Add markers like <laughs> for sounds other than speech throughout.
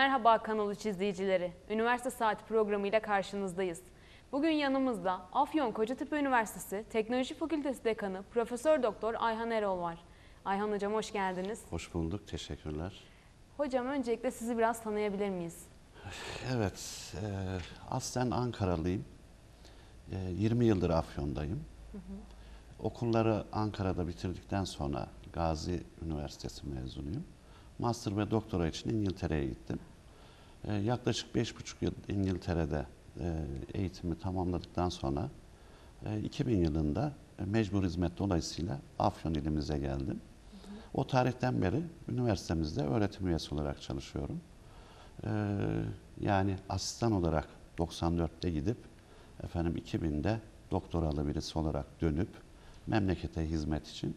Merhaba kanalı izleyicileri. Üniversite Saati programıyla karşınızdayız. Bugün yanımızda Afyon Kocatepe Üniversitesi Teknoloji Fakültesi Dekanı Profesör Doktor Ayhan Erol var. Ayhan Hocam hoş geldiniz. Hoş bulduk, teşekkürler. Hocam öncelikle sizi biraz tanıyabilir miyiz? Evet, e, aslen Ankaralıyım. E, 20 yıldır Afyon'dayım. Okulları Ankara'da bitirdikten sonra Gazi Üniversitesi mezunuyum. Master ve doktora için İngiltere'ye gittim. E, yaklaşık 5,5 yıl İngiltere'de e, eğitimi tamamladıktan sonra e, 2000 yılında e, mecbur hizmet dolayısıyla Afyon ilimize geldim. O tarihten beri üniversitemizde öğretim üyesi olarak çalışıyorum. Ee, yani asistan olarak 94'te gidip efendim 2000'de doktoralı birisi olarak dönüp memlekete hizmet için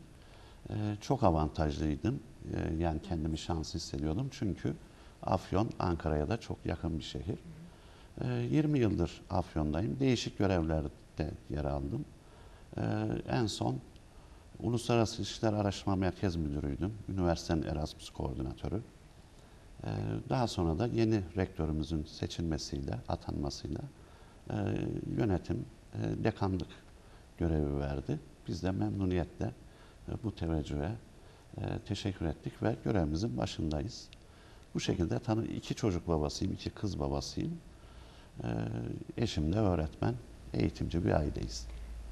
e, çok avantajlıydım. E, yani kendimi şanslı hissediyordum çünkü Afyon Ankara'ya da çok yakın bir şehir. E, 20 yıldır Afyon'dayım. Değişik görevlerde yer aldım. E, en son Uluslararası İlişkiler Araştırma Merkez Müdürüydüm. Üniversitenin Erasmus Koordinatörü. Ee, Daha sonra da yeni rektörümüzün seçilmesiyle, atanmasıyla e, yönetim, e, dekanlık görevi verdi. Biz de memnuniyetle e, bu teveccühe teşekkür ettik ve görevimizin başındayız. Bu şekilde tanı iki çocuk babasıyım, iki kız babasıyım. E, Eşim de öğretmen, eğitimci bir aileyiz.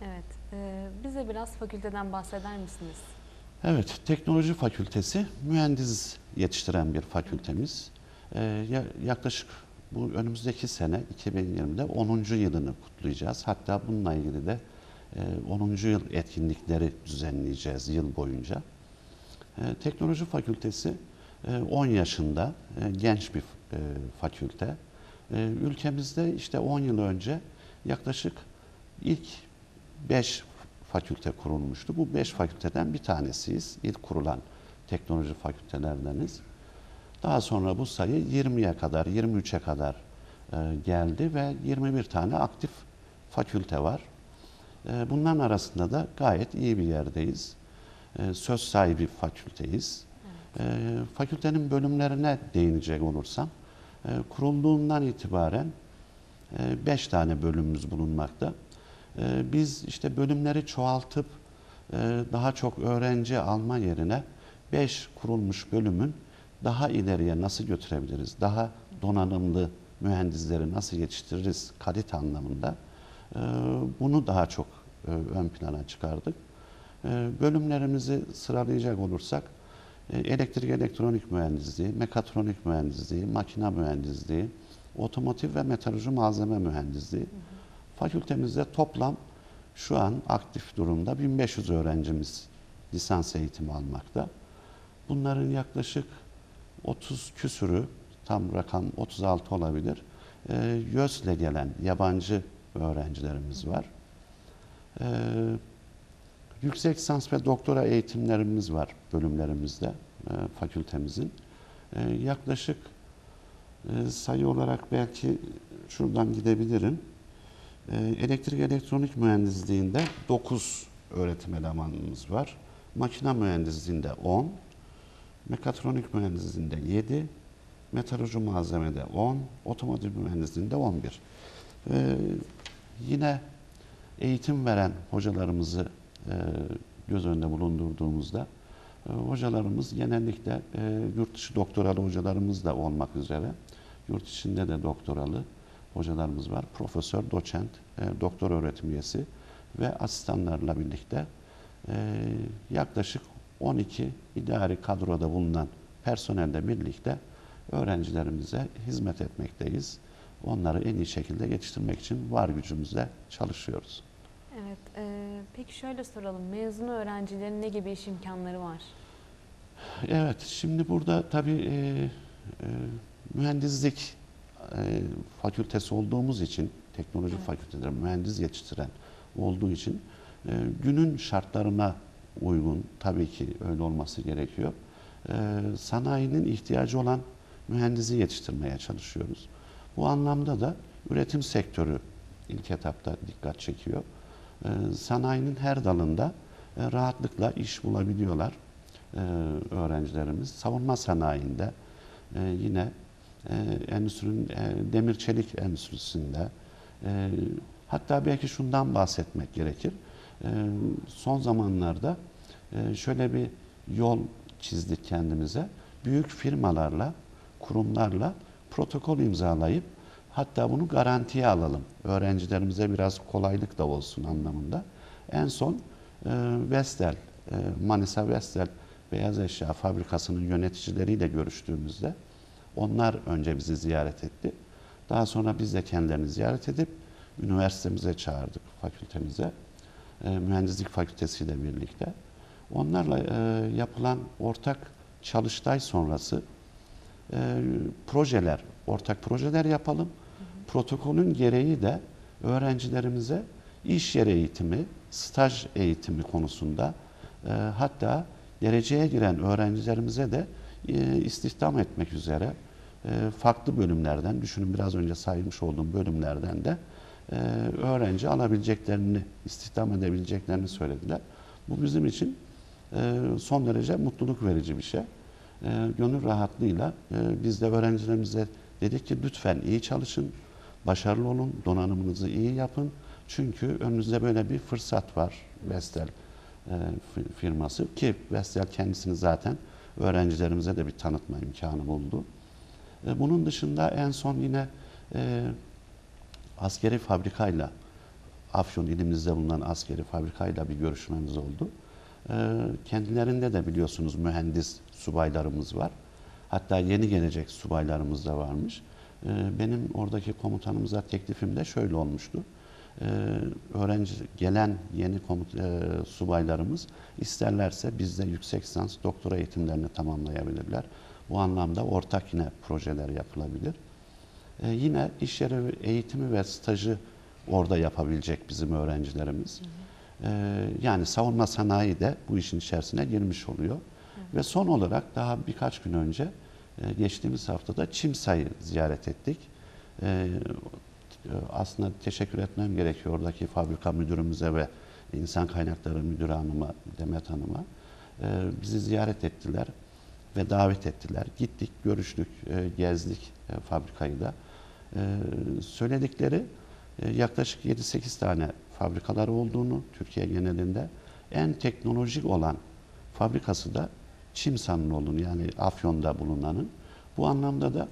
Evet, e, bize biraz fakülteden bahseder misiniz? Evet, Teknoloji Fakültesi mühendis yetiştiren bir fakültemiz. Ee, ya- yaklaşık bu önümüzdeki sene 2020'de 10. yılını kutlayacağız. Hatta bununla ilgili de e, 10. yıl etkinlikleri düzenleyeceğiz yıl boyunca. Ee, Teknoloji Fakültesi e, 10 yaşında e, genç bir e, fakülte. E, Ülkemizde işte 10 yıl önce yaklaşık ilk 5 fakülte kurulmuştu. Bu 5 fakülteden bir tanesiyiz. İlk kurulan teknoloji fakültelerdeniz. Daha sonra bu sayı 20'ye kadar, 23'e kadar e, geldi ve 21 tane aktif fakülte var. Bunların arasında da gayet iyi bir yerdeyiz. Söz sahibi fakülteyiz. E, fakültenin bölümlerine değinecek olursam, e, kurulduğundan itibaren 5 tane bölümümüz bulunmakta. E, Biz işte bölümleri çoğaltıp e, daha çok öğrenci alma yerine 5 kurulmuş bölümün daha ileriye nasıl götürebiliriz, daha donanımlı mühendisleri nasıl yetiştiririz kalite anlamında e, bunu daha çok e, ön plana çıkardık. E, Bölümlerimizi sıralayacak olursak e, elektrik elektronik mühendisliği, mekatronik mühendisliği, makine mühendisliği, otomotiv ve metalurji malzeme mühendisliği. Fakültemizde toplam şu an aktif durumda 1500 öğrencimiz lisans eğitimi almakta. Bunların yaklaşık 30 küsürü, tam rakam 36 olabilir, e, YÖS'le gelen yabancı öğrencilerimiz var. E, yüksek lisans ve doktora eğitimlerimiz var bölümlerimizde, e, fakültemizin. E, yaklaşık e, sayı olarak belki şuradan gidebilirim. E, elektrik elektronik mühendisliğinde 9 öğretim elemanımız var. Makine mühendisliğinde 10, mekatronik mühendisliğinde 7, metalurji malzemede 10, otomotiv mühendisliğinde 11. E, yine eğitim veren hocalarımızı e, göz önünde bulundurduğumuzda e, hocalarımız genellikle e, yurt dışı doktoralı hocalarımız da olmak üzere yurt içinde de doktoralı hocalarımız var. Profesör, doçent, e, doktor öğretim üyesi ve asistanlarla birlikte e, yaklaşık 12 idari kadroda bulunan personelle birlikte öğrencilerimize hizmet etmekteyiz. Onları en iyi şekilde yetiştirmek için var gücümüzle çalışıyoruz. Evet, e, peki şöyle soralım. Mezun öğrencilerin ne gibi iş imkanları var? Evet, şimdi burada tabii e, e, mühendislik e, fakültesi olduğumuz için, teknoloji Evet. fakülteleri mühendis yetiştiren olduğu için e, günün şartlarına uygun tabii ki öyle olması gerekiyor. E, sanayinin ihtiyacı olan mühendisi yetiştirmeye çalışıyoruz. Bu anlamda da üretim sektörü ilk etapta dikkat çekiyor. E, sanayinin her dalında e, rahatlıkla iş bulabiliyorlar e, öğrencilerimiz. Savunma sanayinde e, yine endüstrinin demir çelik endüstrisinde hatta belki şundan bahsetmek gerekir. Son zamanlarda şöyle bir yol çizdik kendimize. Büyük firmalarla, kurumlarla protokol imzalayıp hatta bunu garantiye alalım. Öğrencilerimize biraz kolaylık da olsun anlamında. En son e, Vestel, e, Manisa Vestel Beyaz Eşya Fabrikası'nın yöneticileriyle görüştüğümüzde onlar önce bizi ziyaret etti. Daha sonra biz de kendilerini ziyaret edip üniversitemize çağırdık, fakültemize. E, mühendislik fakültesiyle birlikte. Onlarla e, yapılan ortak çalıştay sonrası e, projeler, ortak projeler yapalım. Protokolün gereği de öğrencilerimize iş yeri eğitimi, staj eğitimi konusunda e, hatta dereceye giren öğrencilerimize de e, istihdam etmek üzere e, farklı bölümlerden, düşünün biraz önce saymış olduğum bölümlerden de e, öğrenci alabileceklerini, istihdam edebileceklerini söylediler. Bu bizim için e, son derece mutluluk verici bir şey. E, Gönül rahatlığıyla e, biz de öğrencilerimize dedik ki lütfen iyi çalışın, başarılı olun, donanımınızı iyi yapın. Çünkü önünüzde böyle bir fırsat var Vestel e, fi- firması ki Vestel kendisini zaten öğrencilerimize de bir tanıtma imkanı buldu. E, Bunun dışında en son yine e, askeri fabrikayla Afyon ilimizde bulunan askeri fabrikayla bir görüşmemiz oldu. Ee, Kendilerinde de biliyorsunuz mühendis subaylarımız var. Hatta yeni gelecek subaylarımız da varmış. Ee, Benim oradaki komutanımıza teklifim de şöyle olmuştu. Ee, Öğrenci gelen yeni komut, e, subaylarımız isterlerse bizde yüksek lisans doktora eğitimlerini tamamlayabilirler. Bu anlamda ortak yine projeler yapılabilir. Ee, yine iş yeri eğitimi ve stajı orada yapabilecek bizim öğrencilerimiz. Ee, yani savunma sanayi de bu işin içerisine girmiş oluyor. Ve son olarak daha birkaç gün önce geçtiğimiz haftada Çimsa'yı ziyaret ettik. Ee, aslında teşekkür etmem gerekiyor oradaki fabrika müdürümüze ve insan kaynakları müdürü hanıma, Demet Hanım'a. Ee, bizi ziyaret ettiler ve davet ettiler. Gittik, görüştük, e, gezdik e, fabrikayı da. Ee, Söyledikleri e, yaklaşık 7-8 tane fabrikaları olduğunu Türkiye genelinde en teknolojik olan fabrikası da Çimsa'nın olduğunu yani Afyon'da bulunanın. Bu anlamda da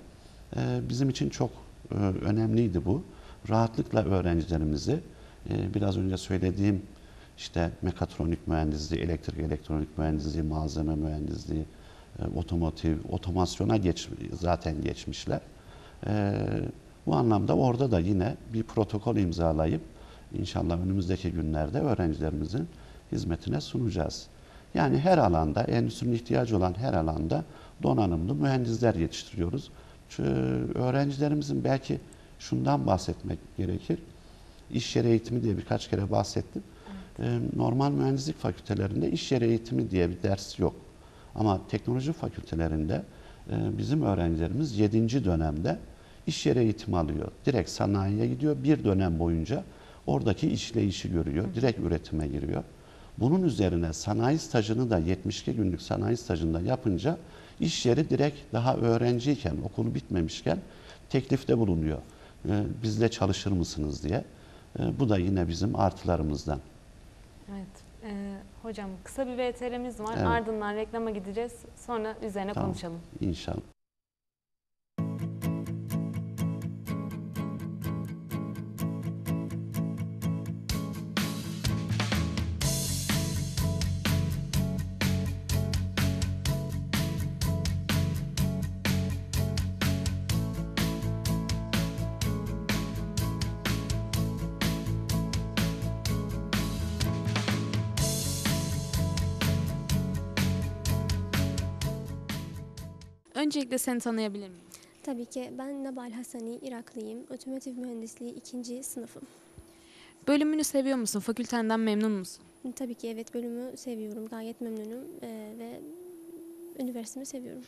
e, bizim için çok e, önemliydi bu. Rahatlıkla öğrencilerimizi e, biraz önce söylediğim işte mekatronik mühendisliği, elektrik elektronik mühendisliği, malzeme mühendisliği, e, otomotiv, otomasyona geç, zaten geçmişler. E, bu anlamda orada da yine bir protokol imzalayıp inşallah önümüzdeki günlerde öğrencilerimizin hizmetine sunacağız. Yani her alanda, endüstrinin ihtiyacı olan her alanda donanımlı mühendisler yetiştiriyoruz. Çünkü öğrencilerimizin belki şundan bahsetmek gerekir. İş yeri eğitimi diye birkaç kere bahsettim. Ee, Normal mühendislik fakültelerinde iş yeri eğitimi diye bir ders yok. Ama teknoloji fakültelerinde bizim öğrencilerimiz 7. dönemde iş yeri eğitimi alıyor. Direkt sanayiye gidiyor. Bir dönem boyunca oradaki işleyişi görüyor. Direkt üretime giriyor. Bunun üzerine sanayi stajını da 72 günlük sanayi stajında yapınca iş yeri direkt daha öğrenciyken, okulu bitmemişken teklifte bulunuyor. Ee, Bizle çalışır mısınız diye. Ee, Bu da yine bizim artılarımızdan. Evet. Ee, hocam kısa bir VTR'miz var. Evet. Ardından reklama gideceğiz. Sonra üzerine Tamam. konuşalım. İnşallah. Öncelikle seni tanıyabilir miyim? Tabii ki ben Nabal Hasani, Iraklıyım. Otomotiv mühendisliği ikinci sınıfım. Bölümünü seviyor musun? Fakültenden memnun musun? Tabii ki evet bölümü seviyorum, gayet memnunum eee, ve üniversitemi seviyorum.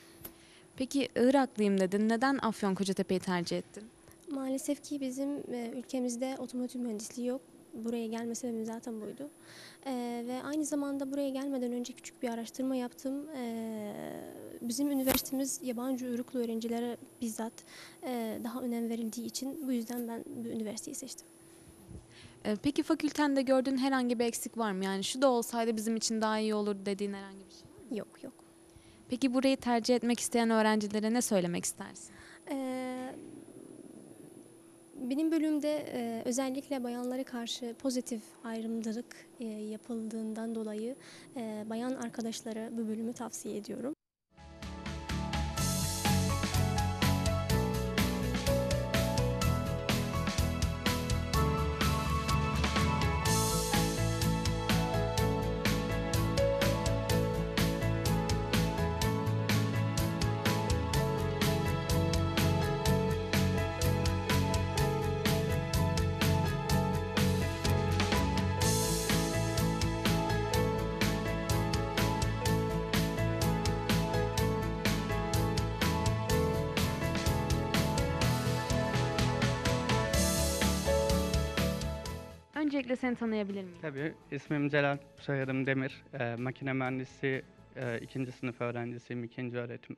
Peki Iraklıyım dedin. Neden Afyon Kocatepe'yi tercih ettin? Maalesef ki bizim eee, ülkemizde otomotiv mühendisliği yok. Buraya gelme sebebim zaten buydu. Eee, ve aynı zamanda buraya gelmeden önce küçük bir araştırma yaptım. Eee, bizim üniversitemiz yabancı uyruklu öğrencilere bizzat e, daha önem verildiği için bu yüzden ben bu üniversiteyi seçtim. Ee, Peki fakültende gördüğün herhangi bir eksik var mı? Yani şu da olsaydı bizim için daha iyi olur dediğin herhangi bir şey var mı? Yok yok. Peki burayı tercih etmek isteyen öğrencilere ne söylemek istersin? Ee, benim bölümde e, özellikle bayanlara karşı pozitif ayrımcılık e, yapıldığından dolayı e, bayan arkadaşlara bu bölümü tavsiye ediyorum. Seni tanıyabilir miyim? Tabii. ismim Celal, soyadım Demir. Ee, makine mühendisi e, ikinci sınıf öğrencisiyim, ikinci öğretim.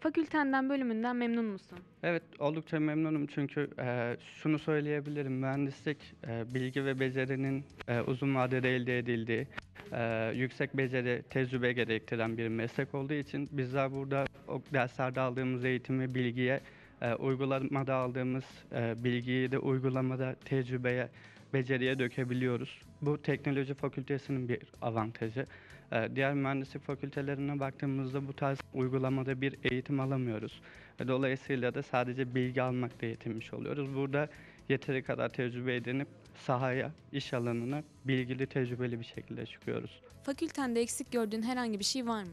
Fakültenden, bölümünden memnun musun? Evet, oldukça memnunum çünkü e, şunu söyleyebilirim. Mühendislik, e, bilgi ve becerinin e, uzun vadede elde edildiği, e, yüksek beceri, tecrübe gerektiren bir meslek olduğu için bizler burada o derslerde aldığımız eğitimi, bilgiye, e, uygulamada aldığımız e, bilgiyi de uygulamada tecrübeye, beceriye dökebiliyoruz. Bu teknoloji fakültesinin bir avantajı. Ee, Diğer mühendislik fakültelerine baktığımızda bu tarz uygulamada bir eğitim alamıyoruz. Ve Dolayısıyla da sadece bilgi almakta yetinmiş oluyoruz. Burada yeteri kadar tecrübe edinip sahaya, iş alanına bilgili, tecrübeli bir şekilde çıkıyoruz. Fakültende eksik gördüğün herhangi bir şey var mı?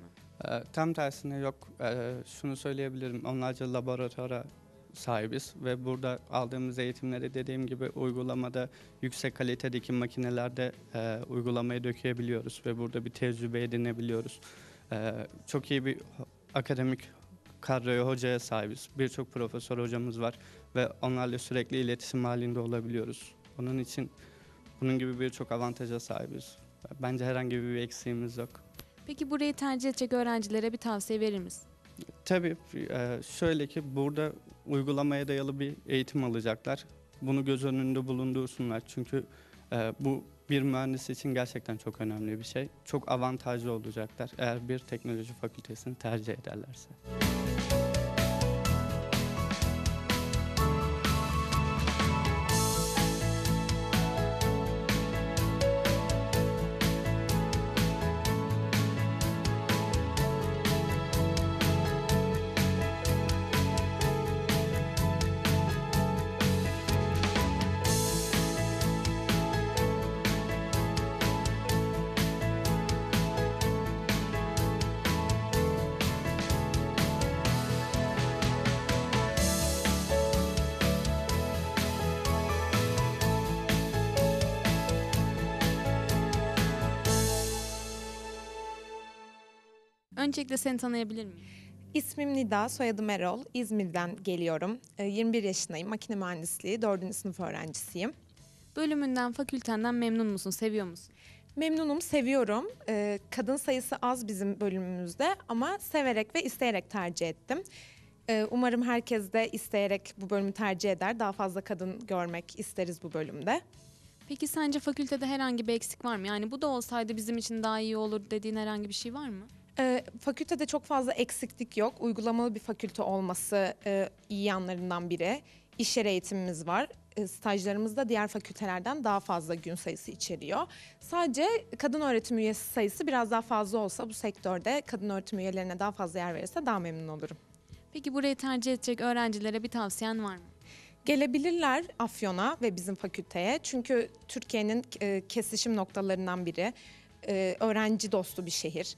Ee, Tam tersine yok. Ee, Şunu söyleyebilirim. Onlarca laboratuvara sahibiz ve burada aldığımız eğitimleri dediğim gibi uygulamada yüksek kalitedeki makinelerde e, uygulamaya dökebiliyoruz ve burada bir tecrübe edinebiliyoruz. Ee, çok iyi bir akademik kadroya, hocaya sahibiz. Birçok profesör hocamız var ve onlarla sürekli iletişim halinde olabiliyoruz. Onun için bunun gibi birçok avantaja sahibiz. Bence herhangi bir eksiğimiz yok. Peki burayı tercih edecek öğrencilere bir tavsiye verir misin? Tabii e, şöyle ki burada uygulamaya dayalı bir eğitim alacaklar. Bunu göz önünde bulundursunlar. Çünkü e, bu bir mühendis için gerçekten çok önemli bir şey. Çok avantajlı olacaklar eğer bir teknoloji fakültesini tercih ederlerse. Öncelikle seni tanıyabilir miyim? İsmim Nida, soyadım Erol. İzmir'den geliyorum. Ee, 21 yaşındayım. Makine mühendisliği 4. sınıf öğrencisiyim. Bölümünden, fakültenden memnun musun, seviyor musun? Memnunum, seviyorum. Ee, kadın sayısı az bizim bölümümüzde ama severek ve isteyerek tercih ettim. Ee, umarım herkes de isteyerek bu bölümü tercih eder. Daha fazla kadın görmek isteriz bu bölümde. Peki sence fakültede herhangi bir eksik var mı? Yani bu da olsaydı bizim için daha iyi olur dediğin herhangi bir şey var mı? Ee, fakültede çok fazla eksiklik yok. Uygulamalı bir fakülte olması e, iyi yanlarından biri. İş yeri eğitimimiz var. E, stajlarımız da diğer fakültelerden daha fazla gün sayısı içeriyor. Sadece kadın öğretim üyesi sayısı biraz daha fazla olsa bu sektörde kadın öğretim üyelerine daha fazla yer verirse daha memnun olurum. Peki burayı tercih edecek öğrencilere bir tavsiyen var mı? Gelebilirler Afyon'a ve bizim fakülteye. Çünkü Türkiye'nin e, kesişim noktalarından biri. E, öğrenci dostu bir şehir.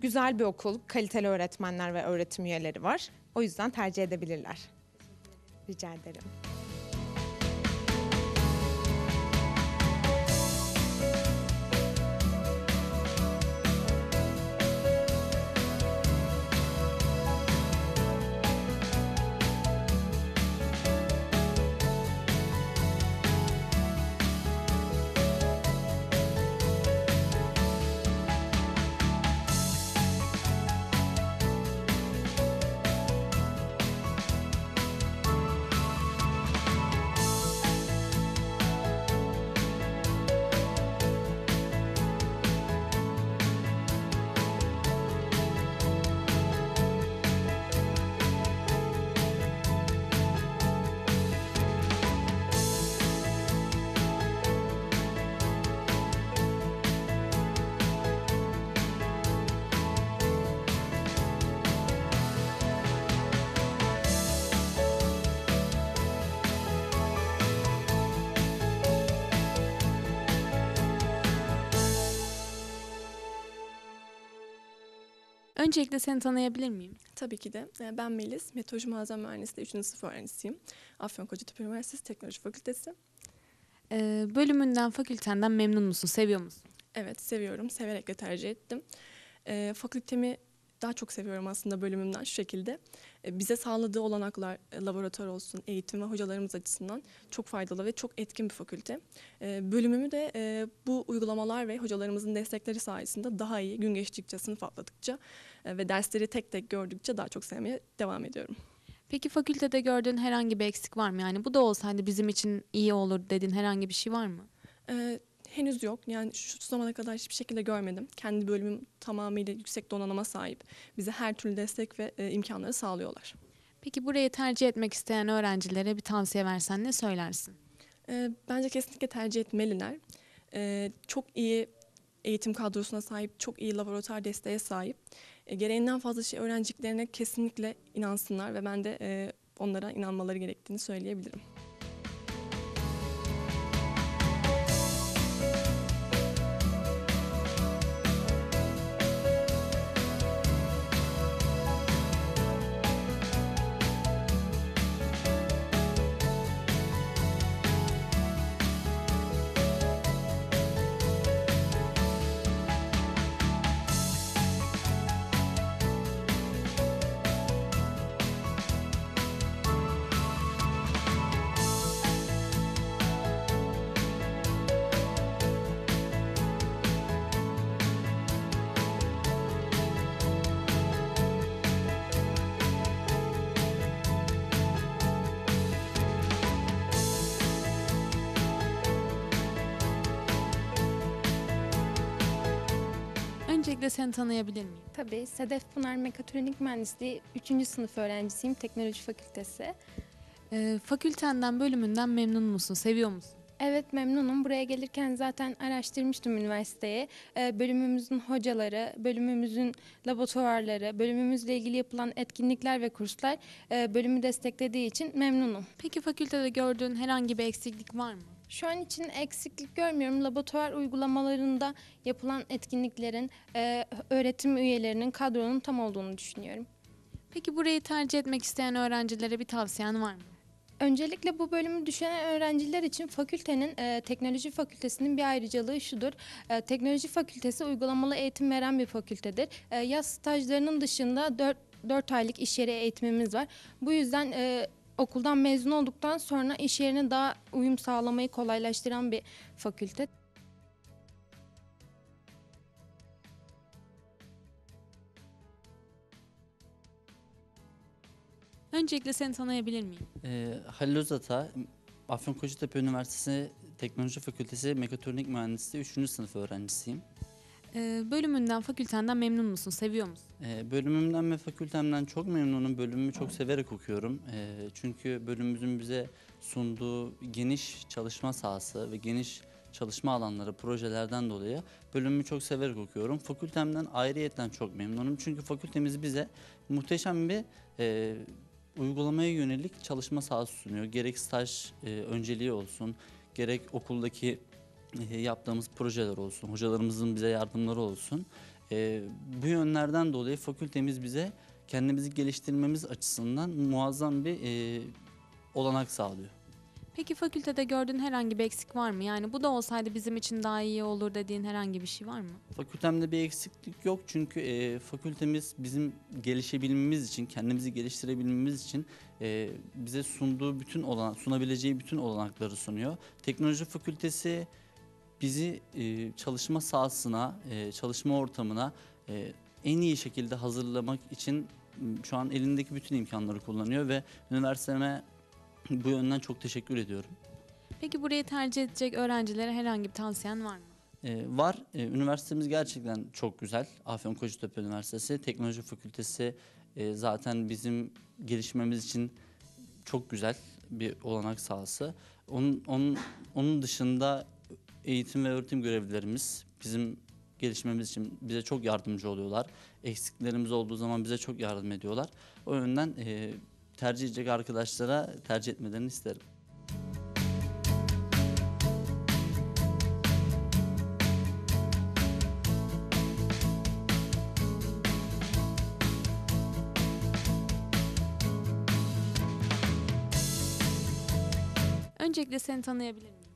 Güzel bir okul, kaliteli öğretmenler ve öğretim üyeleri var. O yüzden tercih edebilirler. Rica ederim. Öncelikle seni tanıyabilir miyim? Tabii ki de. Ee, Ben Melis, Meteoroloji Malzeme Mühendisliği 3. sınıf öğrencisiyim. Afyonkarahisar Üniversitesi Teknoloji Fakültesi. Ee, bölümünden, fakültenden memnun musun, seviyor musun? Evet, seviyorum. Severek de tercih ettim. Ee, fakültemi daha çok seviyorum aslında bölümümden şu şekilde. Bize sağladığı olanaklar, e, laboratuvar olsun, eğitim ve hocalarımız açısından çok faydalı ve çok etkin bir fakülte. Ee, bölümümü de e, bu uygulamalar ve hocalarımızın destekleri sayesinde daha iyi gün geçtikçe, sınıf atladıkça e, ve dersleri tek tek gördükçe daha çok sevmeye devam ediyorum. Peki fakültede gördüğün herhangi bir eksik var mı? Yani bu da olsaydı bizim için iyi olur dediğin herhangi bir şey var mı? Ee, henüz yok. Yani şu zamana kadar hiçbir şekilde görmedim. Kendi bölümüm tamamıyla yüksek donanıma sahip. Bize her türlü destek ve e, imkanları sağlıyorlar. Peki burayı tercih etmek isteyen öğrencilere bir tavsiye versen ne söylersin? Ee, bence kesinlikle tercih etmeliler. Ee, çok iyi eğitim kadrosuna sahip, çok iyi laboratuvar desteğe sahip. E, gereğinden fazla şey öğrenciklerine kesinlikle inansınlar ve ben de e, onlara inanmaları gerektiğini söyleyebilirim. Seni tanıyabilir miyim? Tabii. Sedef Pınar Mekatronik Mühendisliği 3. sınıf öğrencisiyim. Teknoloji Fakültesi. Ee, fakültenden, bölümünden memnun musun, seviyor musun? Evet memnunum. Buraya gelirken zaten araştırmıştım üniversiteye. Ee, bölümümüzün hocaları, bölümümüzün laboratuvarları, bölümümüzle ilgili yapılan etkinlikler ve kurslar e, bölümü desteklediği için memnunum. Peki fakültede gördüğün herhangi bir eksiklik var mı? Şu an için eksiklik görmüyorum. Laboratuvar uygulamalarında yapılan etkinliklerin, e, öğretim üyelerinin, kadronun tam olduğunu düşünüyorum. Peki burayı tercih etmek isteyen öğrencilere bir tavsiyen var mı? Öncelikle bu bölümü düşünen öğrenciler için fakültenin, e, teknoloji fakültesinin bir ayrıcalığı şudur. E, teknoloji fakültesi uygulamalı eğitim veren bir fakültedir. E, yaz stajlarının dışında 4, 4 aylık iş yeri eğitimimiz var. Bu yüzden e, okuldan mezun olduktan sonra iş yerine daha uyum sağlamayı kolaylaştıran bir fakülte. Öncelikle seni tanıyabilir miyim? Ee, Halil Özata, Afyonkarahisar Üniversitesi Teknoloji Fakültesi Mekatronik Mühendisliği 3. sınıf öğrencisiyim. Ee, bölümünden, fakültenden memnun musun, seviyor musun? Ee, bölümümden ve fakültemden çok memnunum. Bölümümü çok severek okuyorum. Ee, çünkü bölümümüzün bize sunduğu geniş çalışma sahası ve geniş çalışma alanları, projelerden dolayı bölümümü çok severek okuyorum. Fakültemden ayrıyetten çok memnunum. Çünkü fakültemiz bize muhteşem bir e, uygulamaya yönelik çalışma sahası sunuyor. Gerek staj e, önceliği olsun, gerek okuldaki yaptığımız projeler olsun, hocalarımızın bize yardımları olsun. E, bu yönlerden dolayı fakültemiz bize kendimizi geliştirmemiz açısından muazzam bir e, olanak sağlıyor. Peki fakültede gördüğün herhangi bir eksik var mı? Yani bu da olsaydı bizim için daha iyi olur dediğin herhangi bir şey var mı? Fakültemde bir eksiklik yok çünkü e, fakültemiz bizim gelişebilmemiz için, kendimizi geliştirebilmemiz için e, bize sunduğu bütün olan, sunabileceği bütün olanakları sunuyor. Teknoloji fakültesi bizi e, çalışma sahasına, e, çalışma ortamına e, en iyi şekilde hazırlamak için m, şu an elindeki bütün imkanları kullanıyor ve üniversiteme bu yönden çok teşekkür ediyorum. Peki burayı tercih edecek öğrencilere herhangi bir tavsiyen var mı? Ee, var. Ee, üniversitemiz gerçekten çok güzel. Afyonkarahisar Üniversitesi Teknoloji Fakültesi e, zaten bizim gelişmemiz için çok güzel bir olanak sahası. Onun, onun, onun dışında eğitim ve öğretim görevlilerimiz bizim gelişmemiz için bize çok yardımcı oluyorlar. Eksiklerimiz olduğu zaman bize çok yardım ediyorlar. O yönden e, tercih edecek arkadaşlara tercih etmelerini isterim. Öncelikle seni tanıyabilir miyim?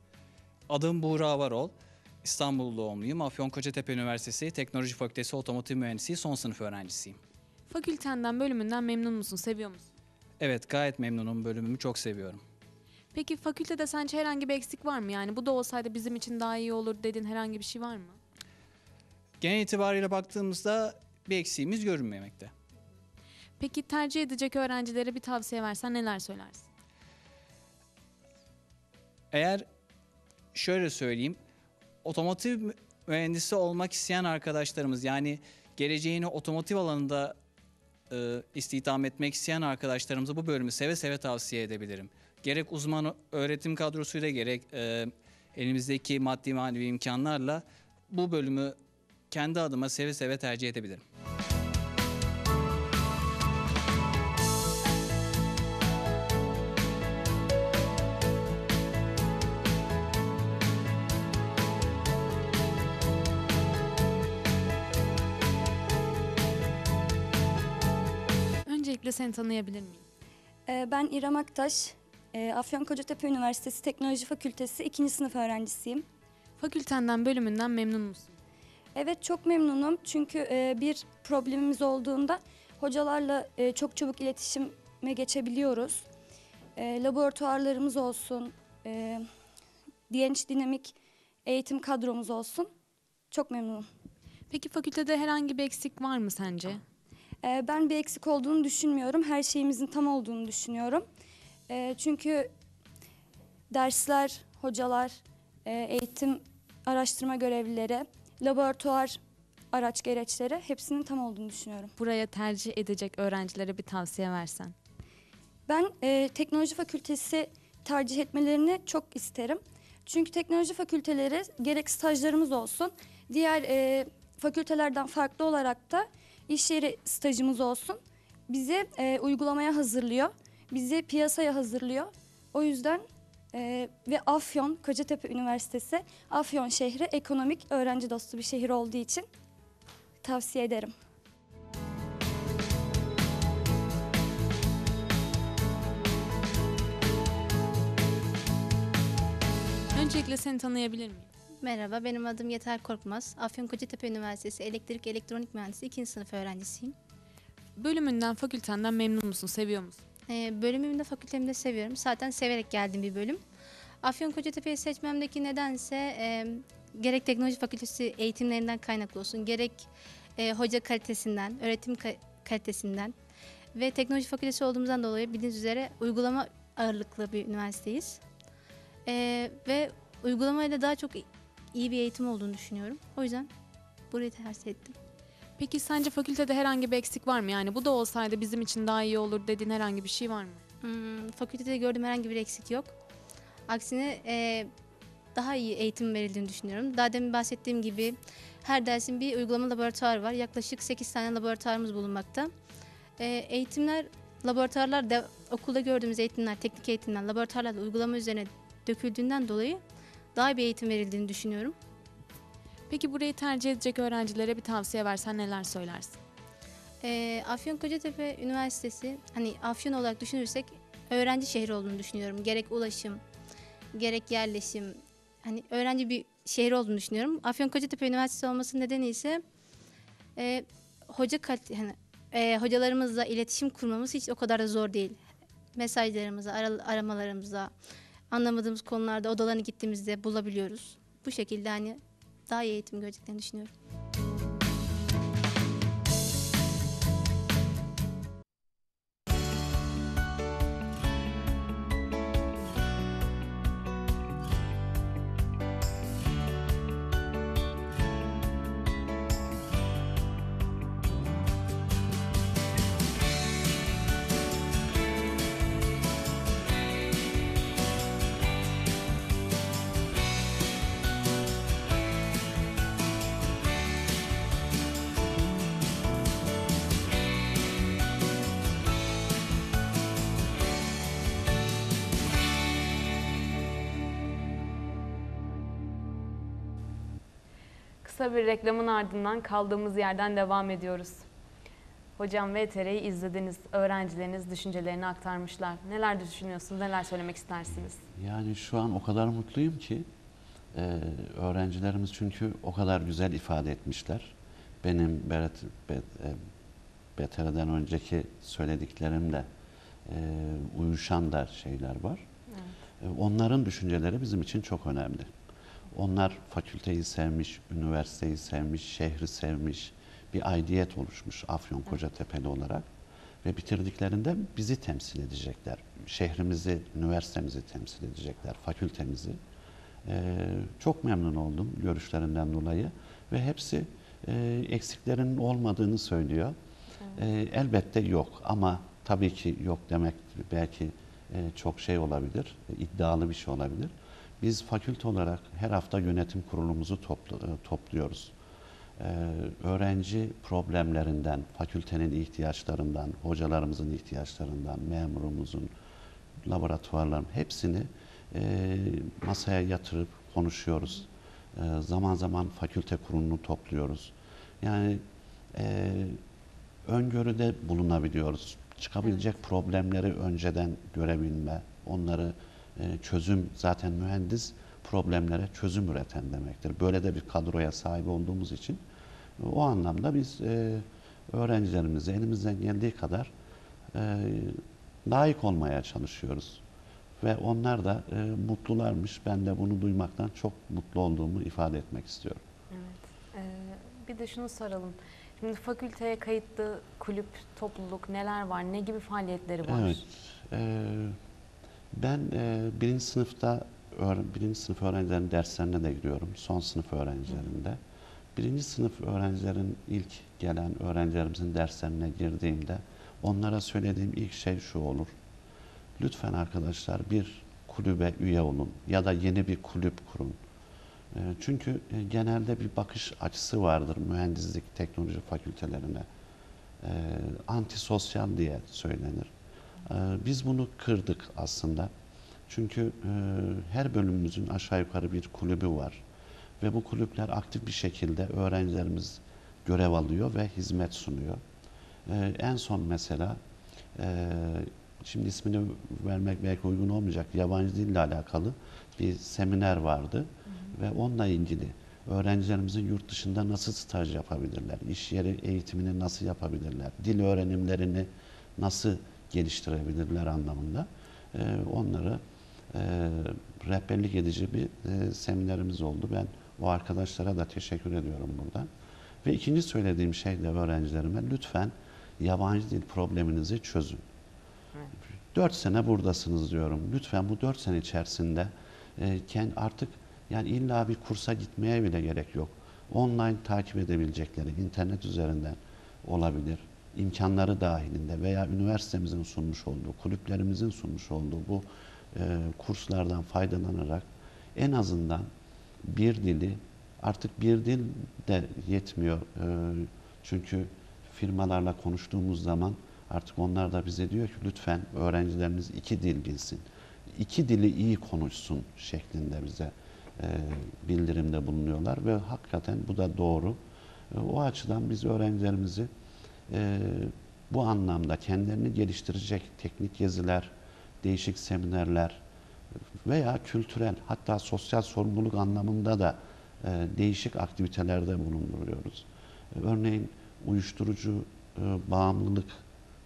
Adım Buğra Varol. İstanbul doğumluyum. Afyonkarahisar Üniversitesi Teknoloji Fakültesi Otomotiv Mühendisliği son sınıf öğrencisiyim. Fakültenden, bölümünden memnun musun, seviyor musun? Evet gayet memnunum. Bölümümü çok seviyorum. Peki fakültede sence herhangi bir eksik var mı? Yani bu da olsaydı bizim için daha iyi olur dediğin herhangi bir şey var mı? Genel itibariyle baktığımızda bir eksiğimiz görünmemekte. Peki tercih edecek öğrencilere bir tavsiye versen neler söylersin? Eğer şöyle söyleyeyim, otomotiv mühendisi olmak isteyen arkadaşlarımız yani geleceğini otomotiv alanında e, istihdam etmek isteyen arkadaşlarımıza bu bölümü seve seve tavsiye edebilirim. Gerek uzman öğretim kadrosuyla gerek e, elimizdeki maddi manevi imkanlarla bu bölümü kendi adıma seve seve tercih edebilirim. Seni tanıyabilir miyim? Ee, Ben İrem Aktaş, Ee, Afyonkarahisar Üniversitesi Teknoloji Fakültesi 2. sınıf öğrencisiyim. Fakültenden, bölümünden memnun musun? Evet çok memnunum çünkü e, bir problemimiz olduğunda hocalarla e, çok çabuk iletişime geçebiliyoruz. E, Laboratuvarlarımız olsun, e, genç dinamik eğitim kadromuz olsun. Çok memnunum. Peki fakültede herhangi bir eksik var mı sence? Ee, Ben bir eksik olduğunu düşünmüyorum. Her şeyimizin tam olduğunu düşünüyorum. Ee, Çünkü dersler, hocalar, e, eğitim araştırma görevlileri, laboratuvar araç gereçleri hepsinin tam olduğunu düşünüyorum. Buraya tercih edecek öğrencilere bir tavsiye versen. Ben e, teknoloji fakültesi tercih etmelerini çok isterim. Çünkü teknoloji fakülteleri gerek stajlarımız olsun, diğer e, fakültelerden farklı olarak da iş yeri stajımız olsun. Bizi e, uygulamaya hazırlıyor, bizi piyasaya hazırlıyor. O yüzden e, ve Afyon, Kocatepe Üniversitesi, Afyon şehri ekonomik, öğrenci dostu bir şehir olduğu için tavsiye ederim. Öncelikle seni tanıyabilir miyim? Merhaba, benim adım Yeter Korkmaz. Afyonkarahisar Üniversitesi Elektrik Elektronik Mühendisi 2. sınıf öğrencisiyim. Bölümünden, fakültenden memnun musun, seviyor musun? Ee, bölümümü de fakültemi de seviyorum. Zaten severek geldiğim bir bölüm. Afyonkarahisar'ı seçmemdeki nedense e, gerek teknoloji fakültesi eğitimlerinden kaynaklı olsun, gerek e, hoca kalitesinden, öğretim ka- kalitesinden ve teknoloji fakültesi olduğumuzdan dolayı bildiğiniz üzere uygulama ağırlıklı bir üniversiteyiz. E, ve uygulamayla daha çok iyi bir eğitim olduğunu düşünüyorum. O yüzden burayı tercih ettim. Peki sence fakültede herhangi bir eksik var mı? Yani bu da olsaydı bizim için daha iyi olur dediğin herhangi bir şey var mı? Hmm, fakültede gördüğüm herhangi bir eksik yok. Aksine e, daha iyi eğitim verildiğini düşünüyorum. Daha demin bahsettiğim gibi her dersin bir uygulama laboratuvarı var. Yaklaşık 8 tane laboratuvarımız bulunmakta. E, eğitimler, laboratuvarlar, da, okulda gördüğümüz eğitimler, teknik eğitimler, laboratuvarlarda uygulama üzerine döküldüğünden dolayı daha iyi bir eğitim verildiğini düşünüyorum. Peki burayı tercih edecek öğrencilere bir tavsiye versen neler söylersin? E, Afyonkarahisar Üniversitesi, hani Afyon olarak düşünürsek öğrenci şehri olduğunu düşünüyorum. Gerek ulaşım, gerek yerleşim, hani öğrenci bir şehir olduğunu düşünüyorum. Afyonkarahisar Üniversitesi olmasının nedeni ise e, hoca kalite, hani, e, hocalarımızla iletişim kurmamız hiç o kadar da zor değil. Mesajlarımızı, ara- aramalarımızda, anlamadığımız konularda odalarına gittiğimizde bulabiliyoruz. Bu şekilde hani daha iyi eğitim göreceklerini düşünüyorum. Kısa bir reklamın ardından kaldığımız yerden devam ediyoruz. Hocam VTR'yi izlediniz. Öğrencileriniz düşüncelerini aktarmışlar. Neler düşünüyorsunuz? Neler söylemek istersiniz? Yani şu an o kadar mutluyum ki e, öğrencilerimiz çünkü o kadar güzel ifade etmişler. Benim Beret, Bet, e, önceki söylediklerimle e, uyuşan da şeyler var. E, onların düşünceleri bizim için çok önemli. Onlar fakülteyi sevmiş, üniversiteyi sevmiş, şehri sevmiş, bir aidiyet oluşmuş Afyon Kocatepe'li olarak ve bitirdiklerinde bizi temsil edecekler. Şehrimizi, üniversitemizi temsil edecekler, fakültemizi. Ee, çok memnun oldum görüşlerinden dolayı ve hepsi e, eksiklerinin olmadığını söylüyor. Ee, elbette yok ama tabii ki yok demek belki e, çok şey olabilir, e, iddialı bir şey olabilir. Biz fakülte olarak her hafta yönetim kurulumuzu toplu- topluyoruz. Ee, öğrenci problemlerinden, fakültenin ihtiyaçlarından, hocalarımızın ihtiyaçlarından, memurumuzun, laboratuvarların hepsini e, masaya yatırıp konuşuyoruz. E, zaman zaman fakülte kurulunu topluyoruz. Yani e, öngörüde bulunabiliyoruz. Çıkabilecek problemleri önceden görebilme, onları e, çözüm, zaten mühendis problemlere çözüm üreten demektir. Böyle de bir kadroya sahip olduğumuz için o anlamda biz e, öğrencilerimize elimizden geldiği kadar e, layık olmaya çalışıyoruz. Ve onlar da e, mutlularmış. Ben de bunu duymaktan çok mutlu olduğumu ifade etmek istiyorum. Evet. Ee, bir de şunu soralım. Şimdi fakülteye kayıtlı kulüp, topluluk neler var? Ne gibi faaliyetleri var? Evet. e, ben e, birinci sınıfta birinci sınıf öğrencilerin derslerine de giriyorum. Son sınıf öğrencilerinde. Birinci sınıf öğrencilerin ilk gelen öğrencilerimizin derslerine girdiğimde onlara söylediğim ilk şey şu olur. Lütfen arkadaşlar bir kulübe üye olun ya da yeni bir kulüp kurun. E, Çünkü e, genelde bir bakış açısı vardır mühendislik, teknoloji fakültelerine. E, antisosyal diye söylenir. E, Biz bunu kırdık aslında. Çünkü e, her bölümümüzün aşağı yukarı bir kulübü var. Ve bu kulüpler aktif bir şekilde öğrencilerimiz görev alıyor ve hizmet sunuyor. E, En son mesela e, şimdi ismini vermek belki uygun olmayacak yabancı dille alakalı bir seminer vardı ve onunla ilgili öğrencilerimizin yurt dışında nasıl staj yapabilirler, iş yeri eğitimini nasıl yapabilirler, dil öğrenimlerini nasıl geliştirebilirler anlamında e, onları e, rehberlik edici bir e, seminerimiz oldu. Ben o arkadaşlara da teşekkür ediyorum buradan. Ve ikinci söylediğim şey de öğrencilerime lütfen yabancı dil probleminizi çözün. Dört sene buradasınız diyorum. Lütfen bu dört sene içerisinde e, kend- artık yani illa bir kursa gitmeye bile gerek yok. Online takip edebilecekleri, internet üzerinden olabilir. İmkanları dahilinde veya üniversitemizin sunmuş olduğu, kulüplerimizin sunmuş olduğu bu e, kurslardan faydalanarak en azından bir dili artık bir dil de yetmiyor. E, çünkü firmalarla konuştuğumuz zaman artık onlar da bize diyor ki lütfen öğrencileriniz iki dil bilsin. iki dili iyi konuşsun şeklinde bize e, bildirimde bulunuyorlar ve hakikaten bu da doğru. E, o açıdan biz öğrencilerimizi e, bu anlamda kendilerini geliştirecek teknik geziler, değişik seminerler veya kültürel hatta sosyal sorumluluk anlamında da e, değişik aktivitelerde bulunduruyoruz. E, örneğin uyuşturucu e, bağımlılık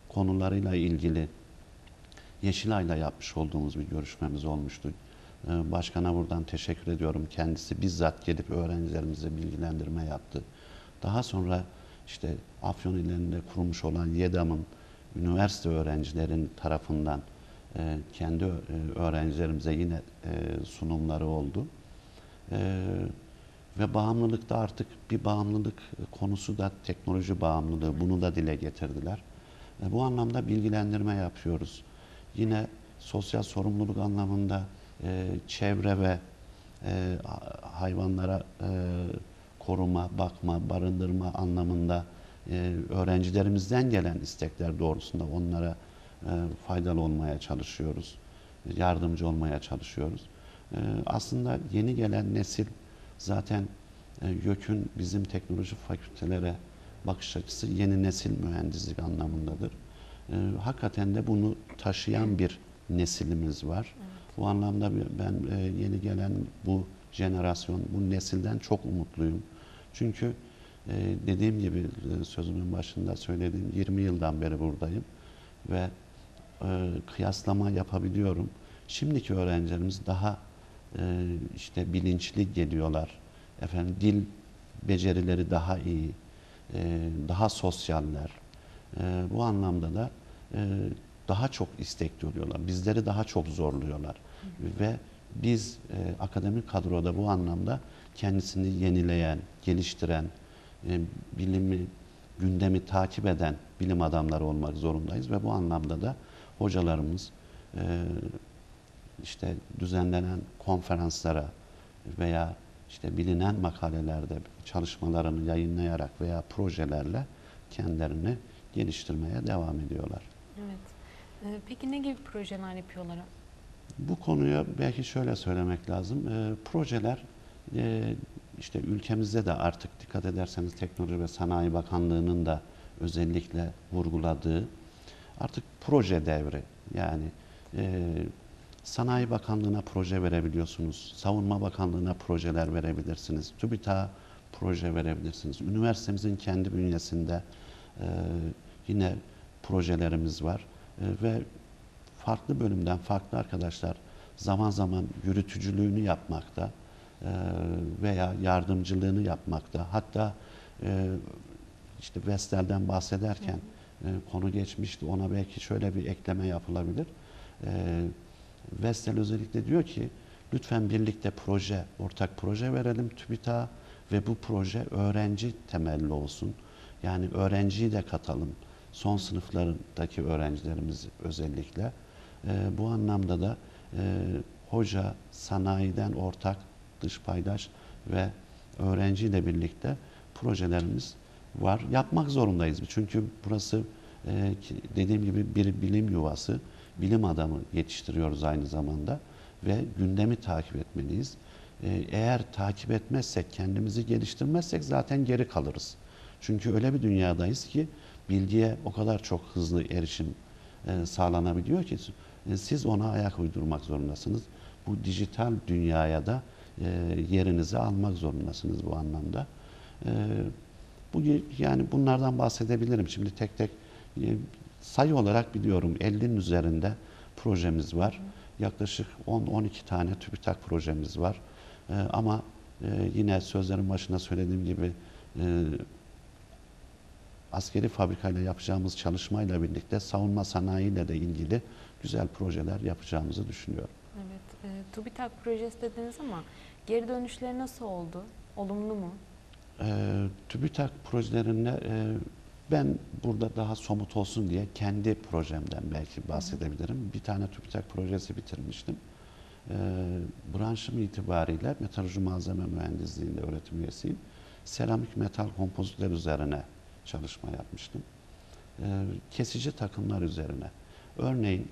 konularıyla ilgili Yeşilay'la yapmış olduğumuz bir görüşmemiz olmuştu. E, Başkana buradan teşekkür ediyorum. Kendisi bizzat gelip öğrencilerimize bilgilendirme yaptı. Daha sonra işte Afyon illerinde kurulmuş olan YEDAM'ın üniversite öğrencilerin tarafından e, kendi e, öğrencilerimize yine e, sunumları oldu. E, ve bağımlılıkta artık bir bağımlılık konusu da teknoloji bağımlılığı. Bunu da dile getirdiler. E, bu anlamda bilgilendirme yapıyoruz. Yine sosyal sorumluluk anlamında e, çevre ve e, ha- hayvanlara e, koruma, bakma, barındırma anlamında e, öğrencilerimizden gelen istekler doğrultusunda onlara e, faydalı olmaya çalışıyoruz. Yardımcı olmaya çalışıyoruz. E, aslında yeni gelen nesil zaten e, YÖK'ün bizim teknoloji fakültelere bakış açısı yeni nesil mühendislik anlamındadır. Ee, hakikaten de bunu taşıyan bir nesilimiz var. Bu anlamda ben e, yeni gelen bu jenerasyon, bu nesilden çok umutluyum. Çünkü e, dediğim gibi e, sözümün başında söylediğim 20 yıldan beri buradayım ve e, kıyaslama yapabiliyorum. Şimdiki öğrencilerimiz daha e, işte bilinçli geliyorlar. Efendim dil becerileri daha iyi, e, daha sosyaller. E, bu anlamda da e, daha çok istekli oluyorlar. Bizleri daha çok zorluyorlar. Ve biz e, akademik kadroda bu anlamda kendisini yenileyen, geliştiren, e, bilimi, gündemi takip eden bilim adamları olmak zorundayız ve bu anlamda da hocalarımız e, işte düzenlenen konferanslara veya işte bilinen makalelerde çalışmalarını yayınlayarak veya projelerle kendilerini geliştirmeye devam ediyorlar. Evet. Ee, peki ne gibi projeler yapıyorlar? Bu konuya belki şöyle söylemek lazım. Ee, projeler e, işte ülkemizde de artık dikkat ederseniz Teknoloji ve Sanayi Bakanlığı'nın da özellikle vurguladığı artık proje devri. Yani e, Sanayi Bakanlığı'na proje verebiliyorsunuz. Savunma Bakanlığı'na projeler verebilirsiniz. TÜBİTAK'a proje verebilirsiniz. Üniversitemizin kendi bünyesinde e, yine projelerimiz var. E, ve farklı bölümden farklı arkadaşlar zaman zaman yürütücülüğünü yapmakta veya yardımcılığını yapmakta. Hatta e, işte Vestel'den bahsederken e, konu geçmişti. Ona belki şöyle bir ekleme yapılabilir. E, Vestel özellikle diyor ki lütfen birlikte proje, ortak proje verelim TÜBİTAK'a ve bu proje öğrenci temelli olsun. Yani öğrenciyi de katalım. Son sınıflarındaki öğrencilerimiz özellikle. E, bu anlamda da e, hoca, sanayiden ortak, dış paydaş ve öğrenciyle birlikte projelerimiz var. Yapmak zorundayız. Çünkü burası e, dediğim gibi bir bilim yuvası. Bilim adamı yetiştiriyoruz aynı zamanda ve gündemi takip etmeliyiz. E, eğer takip etmezsek, kendimizi geliştirmezsek zaten geri kalırız. Çünkü öyle bir dünyadayız ki bilgiye o kadar çok hızlı erişim e, sağlanabiliyor ki siz ona ayak uydurmak zorundasınız. Bu dijital dünyaya da yerinizi almak zorundasınız bu anlamda. E, bu yani bunlardan bahsedebilirim. Şimdi tek tek e, sayı olarak biliyorum 50'nin üzerinde projemiz var. Yaklaşık 10-12 tane TÜBİTAK projemiz var. E, ama e, yine sözlerin başında söylediğim gibi e, askeri fabrikayla yapacağımız çalışmayla birlikte savunma sanayiyle de ilgili güzel projeler yapacağımızı düşünüyorum. Evet. E, TÜBİTAK projesi dediniz ama geri dönüşleri nasıl oldu? Olumlu mu? E, TÜBİTAK projelerinde e, ben burada daha somut olsun diye kendi projemden belki bahsedebilirim. Bir tane TÜBİTAK projesi bitirmiştim. E, branşım itibariyle metalurji malzeme mühendisliğinde öğretim üyesiyim. Seramik metal kompozitler üzerine çalışma yapmıştım. E, kesici takımlar üzerine. Örneğin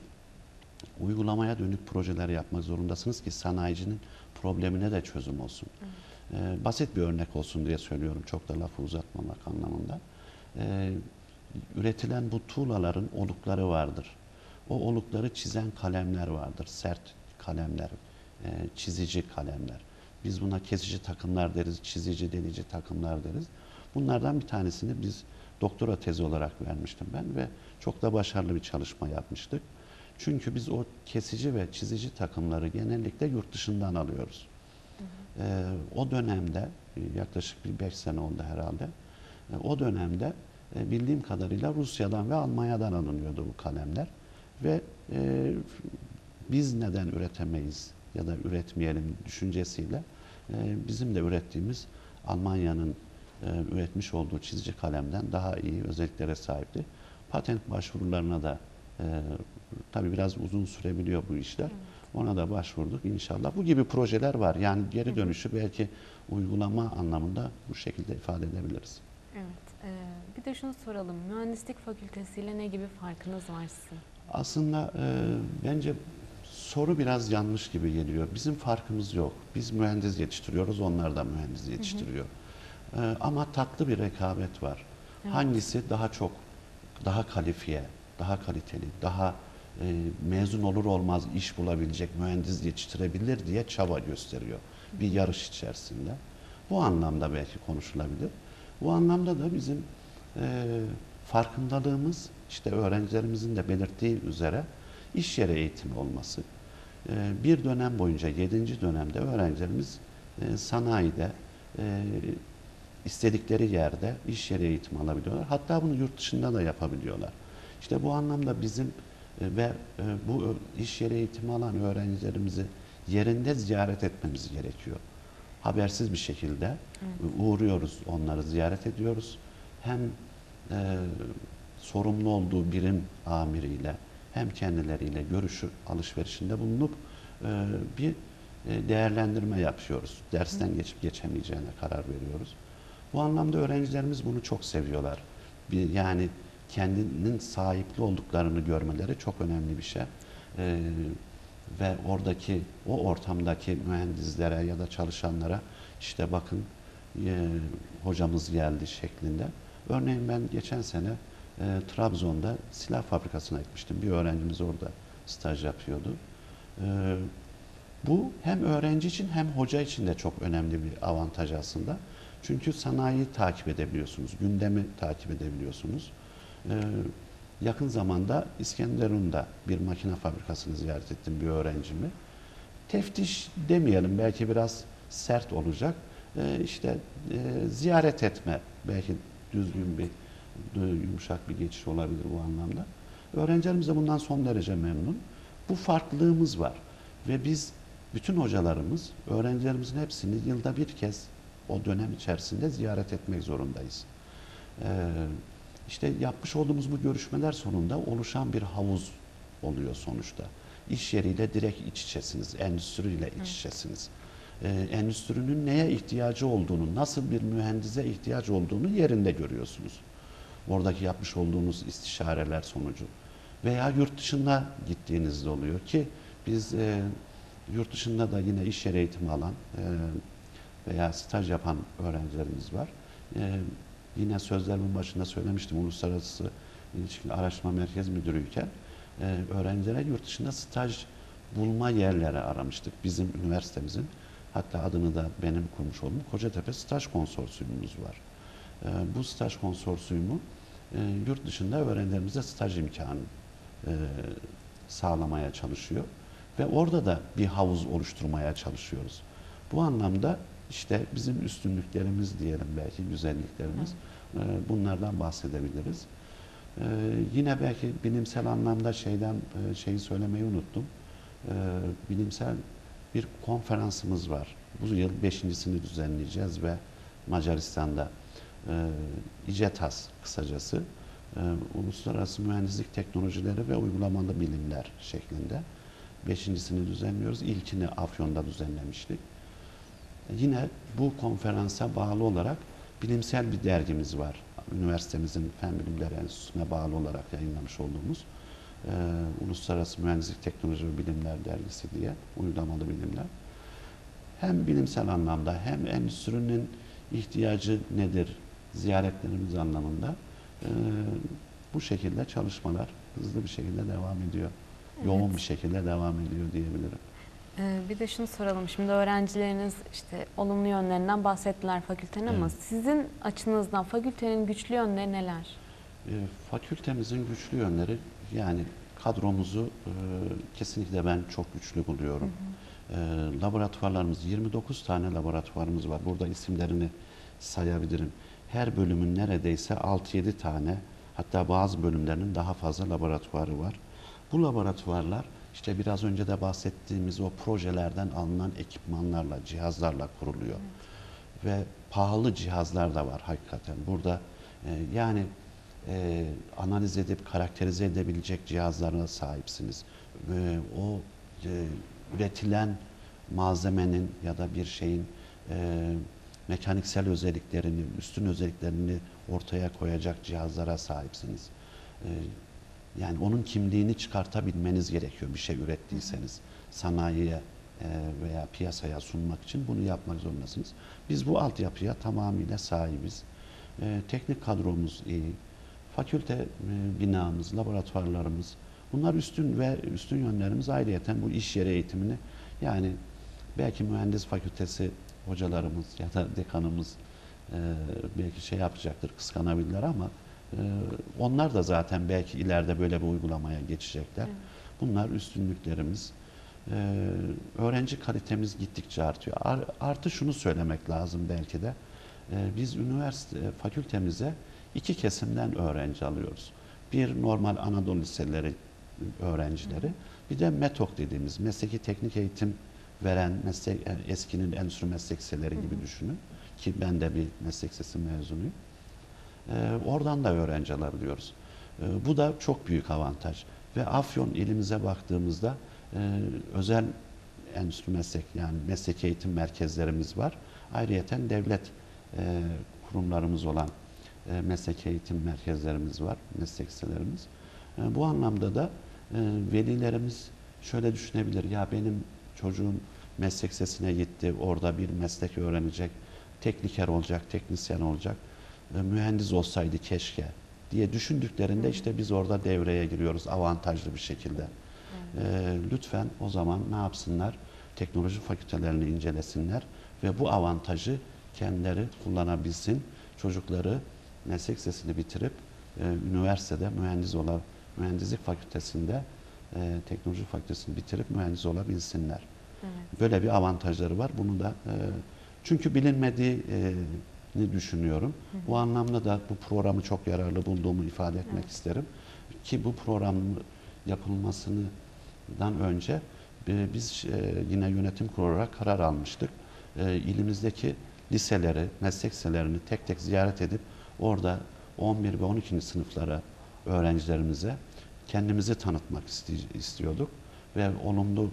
uygulamaya dönük projeler yapmak zorundasınız ki sanayicinin problemine de çözüm olsun. Ee, basit bir örnek olsun diye söylüyorum çok da lafı uzatmamak anlamında. Ee, üretilen bu tuğlaların olukları vardır. O olukları çizen kalemler vardır. Sert kalemler, e, çizici kalemler. Biz buna kesici takımlar deriz, çizici, delici takımlar deriz. Bunlardan bir tanesini biz doktora tezi olarak vermiştim ben ve çok da başarılı bir çalışma yapmıştık. Çünkü biz o kesici ve çizici takımları genellikle yurt dışından alıyoruz. Ee, o dönemde yaklaşık bir 5 sene oldu herhalde. E, o dönemde e, bildiğim kadarıyla Rusya'dan ve Almanya'dan alınıyordu bu kalemler. Ve e, biz neden üretemeyiz ya da üretmeyelim düşüncesiyle e, bizim de ürettiğimiz Almanya'nın e, üretmiş olduğu çizici kalemden daha iyi özelliklere sahipti. Patent başvurularına da e, tabii biraz uzun sürebiliyor bu işler. Ona da başvurduk inşallah. Bu gibi projeler var. Yani geri dönüşü belki uygulama anlamında bu şekilde ifade edebiliriz. Evet. e, bir de şunu soralım. Mühendislik fakültesiyle ne gibi farkınız var sizin? Aslında e, bence soru biraz yanlış gibi geliyor. Bizim farkımız yok. Biz mühendis yetiştiriyoruz, onlar da mühendis yetiştiriyor. E, ama tatlı bir rekabet var. Hangisi daha çok, daha kalifiye, daha kaliteli, daha e, mezun olur olmaz iş bulabilecek, mühendis yetiştirebilir diye çaba gösteriyor bir yarış içerisinde. Bu anlamda belki konuşulabilir. Bu anlamda da bizim e, farkındalığımız işte öğrencilerimizin de belirttiği üzere iş yeri eğitimi olması. E, bir dönem boyunca, yedinci dönemde öğrencilerimiz e, sanayide, e, istedikleri yerde iş yeri eğitimi alabiliyorlar. Hatta bunu yurt dışında da yapabiliyorlar. İşte bu anlamda bizim e, ve e, bu iş yeri eğitimi alan öğrencilerimizi yerinde ziyaret etmemiz gerekiyor. Habersiz bir şekilde uğruyoruz, onları ziyaret ediyoruz. Hem e, sorumlu olduğu birim amiriyle hem kendileriyle görüşü alışverişinde bulunup e, bir e, değerlendirme yapıyoruz. Dersten geçip geçemeyeceğine karar veriyoruz. Bu anlamda öğrencilerimiz bunu çok seviyorlar. Bir, yani kendinin sahipli olduklarını görmeleri çok önemli bir şey. Ee, ve oradaki o ortamdaki mühendislere ya da çalışanlara işte bakın e, hocamız geldi şeklinde. Örneğin ben geçen sene e, Trabzon'da silah fabrikasına gitmiştim. Bir öğrencimiz orada staj yapıyordu. Ee, bu hem öğrenci için hem hoca için de çok önemli bir avantaj aslında. Çünkü sanayiyi takip edebiliyorsunuz, gündemi takip edebiliyorsunuz. Ee, yakın zamanda İskenderun'da bir makine fabrikasını ziyaret ettim bir öğrencimi. Teftiş demeyelim belki biraz sert olacak. Ee, işte e, ziyaret etme belki düzgün bir e, yumuşak bir geçiş olabilir bu anlamda. Öğrencilerimiz de bundan son derece memnun. Bu farklılığımız var ve biz bütün hocalarımız öğrencilerimizin hepsini yılda bir kez o dönem içerisinde ziyaret etmek zorundayız. Ee, işte yapmış olduğumuz bu görüşmeler sonunda oluşan bir havuz oluyor sonuçta. İş yeriyle direkt iç içesiniz, endüstriyle iç içesiniz. Ee, endüstrinin neye ihtiyacı olduğunu, nasıl bir mühendise ihtiyaç olduğunu yerinde görüyorsunuz. Oradaki yapmış olduğunuz istişareler sonucu. Veya yurt dışına gittiğinizde oluyor ki biz e, yurt dışında da yine iş yeri eğitimi alan e, veya staj yapan öğrencilerimiz var. E, yine sözlerimin başında söylemiştim Uluslararası İlişkiler Araştırma Merkez Müdürüyken e, öğrencilere yurt dışında staj bulma yerleri aramıştık. Bizim üniversitemizin hatta adını da benim kurmuş olduğum Kocatepe Staj Konsorsiyumumuz var. E, bu staj konsorsiyumu e, yurt dışında öğrencilerimize staj imkanı e, sağlamaya çalışıyor ve orada da bir havuz oluşturmaya çalışıyoruz. Bu anlamda işte bizim üstünlüklerimiz diyelim belki güzelliklerimiz e, bunlardan bahsedebiliriz. E, yine belki bilimsel anlamda şeyden e, şeyi söylemeyi unuttum. E, bilimsel bir konferansımız var. Bu yıl beşincisini düzenleyeceğiz ve Macaristan'da e, İCETAS kısacası e, Uluslararası Mühendislik Teknolojileri ve Uygulamalı Bilimler şeklinde beşincisini düzenliyoruz. İlkini Afyon'da düzenlemiştik. Yine bu konferansa bağlı olarak bilimsel bir dergimiz var. Üniversitemizin Fen Bilimleri Enstitüsü'ne bağlı olarak yayınlamış olduğumuz e, Uluslararası Mühendislik Teknoloji ve Bilimler Dergisi diye uygulamalı bilimler. Hem bilimsel anlamda hem endüstrinin ihtiyacı nedir ziyaretlerimiz anlamında e, bu şekilde çalışmalar hızlı bir şekilde devam ediyor. Yoğun bir şekilde devam ediyor diyebilirim. Ee, bir de şunu soralım. Şimdi öğrencileriniz işte olumlu yönlerinden bahsettiler fakültenin ama Evet. sizin açınızdan fakültenin güçlü yönleri neler? E, fakültemizin güçlü yönleri yani kadromuzu e, kesinlikle ben çok güçlü buluyorum. E, laboratuvarlarımız 29 tane laboratuvarımız var. Burada isimlerini sayabilirim. Her bölümün neredeyse 6-7 tane hatta bazı bölümlerinin daha fazla laboratuvarı var. Bu laboratuvarlar işte biraz önce de bahsettiğimiz o projelerden alınan ekipmanlarla, cihazlarla kuruluyor. Ve pahalı cihazlar da var hakikaten. Burada e, yani e, analiz edip karakterize edebilecek cihazlara sahipsiniz. Ve o e, üretilen malzemenin ya da bir şeyin e, mekaniksel özelliklerini, üstün özelliklerini ortaya koyacak cihazlara sahipsiniz. E, yani onun kimliğini çıkartabilmeniz gerekiyor bir şey ürettiyseniz. Sanayiye e, veya piyasaya sunmak için bunu yapmak zorundasınız. Biz bu altyapıya tamamıyla sahibiz. E, teknik kadromuz iyi. Fakülte e, binamız, laboratuvarlarımız bunlar üstün ve üstün yönlerimiz ayrıyeten bu iş yeri eğitimini yani belki mühendis fakültesi hocalarımız ya da dekanımız belki şey yapacaktır, kıskanabilirler ama onlar da zaten belki ileride böyle bir uygulamaya geçecekler. Bunlar üstünlüklerimiz. E, öğrenci kalitemiz gittikçe artıyor. Ar- artı şunu söylemek lazım belki de. E, biz üniversite fakültemize iki kesimden öğrenci alıyoruz. Bir normal Anadolu liseleri öğrencileri, bir de METOK dediğimiz mesleki teknik eğitim veren meslek eskinin endüstri meslek liseleri gibi düşünün ki ben de bir meslek lisesi mezunuyum. Ee, oradan da öğrenci alabiliyoruz. Ee, bu da çok büyük avantaj. Ve Afyon ilimize baktığımızda e, özel endüstri meslek yani meslek eğitim merkezlerimiz var. Ayrıyeten devlet e, kurumlarımız olan e, meslek eğitim merkezlerimiz var, meslek liselerimiz. Bu anlamda da velilerimiz şöyle düşünebilir. Ya benim çocuğum meslek lisesine gitti, orada bir meslek öğrenecek, tekniker olacak, teknisyen olacak, mühendis olsaydı keşke diye düşündüklerinde işte biz orada devreye giriyoruz avantajlı bir şekilde. E, lütfen o zaman ne yapsınlar? Teknoloji fakültelerini incelesinler ve bu avantajı kendileri kullanabilsin. Çocukları meslek lisesini bitirip e, üniversitede mühendis olan mühendislik fakültesinde e, teknoloji fakültesini bitirip mühendis olabilsinler. Böyle bir avantajları var. Bunu da e, çünkü bilinmediğini düşünüyorum. Bu anlamda da bu programı çok yararlı bulduğumu ifade etmek isterim. Ki bu programın yapılmasından önce e, biz e, yine yönetim kurulu olarak karar almıştık. E, ilimizdeki liseleri, meslek liselerini tek tek ziyaret edip orada 11 ve 12. sınıflara öğrencilerimize kendimizi tanıtmak istiyorduk ve olumlu